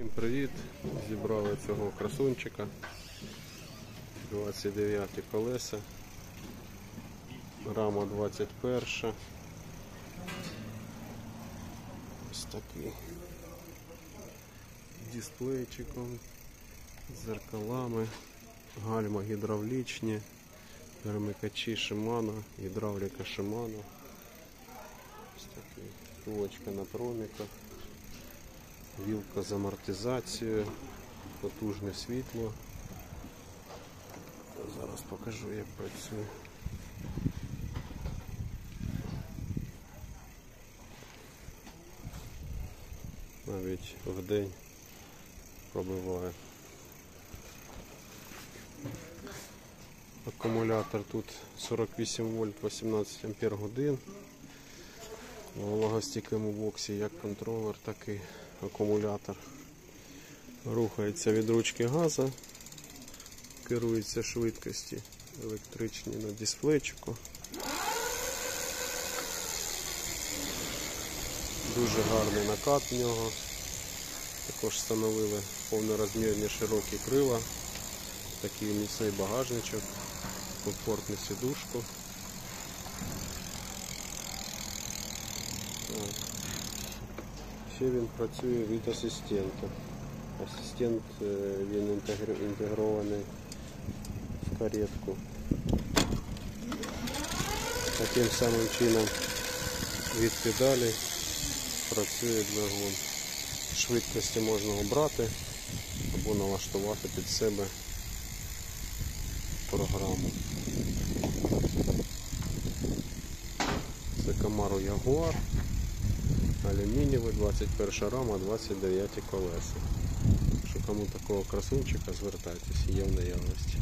Всім привіт! Зібрали цього красунчика. 29 колеса. Рама 21. Ось такий. Дисплейчиком, зеркалами, гальма гідравлічні, перемикачі Shimano, гідравліка Shimano. Ось такий. Пилочка на проміках. Вілка з амортизацією, потужне світло. Зараз покажу, як працює. Навіть в день пробиває. Акумулятор тут 48 вольт 18 ампер годин. В вологостійкому боксі як контролер, так і акумулятор. Рухається від ручки газу, керується швидкості електричні на дисплейчику. Дуже гарний накат в нього. Також встановили повнорозмірні широкі крила, такий міцний багажничок, комфортну сідушку. Так. Ще він працює від асистента. Асистент е, він інтегрований в каретку. Таким самим чином від педалі працює двигун. Швидкості можна обрати або налаштувати під себе програму. Це Camaro Jaguar. Алюмінієвий, 21 рама, 29 колеса. Якщо кому такого красунчика, звертайтеся, є в наявності.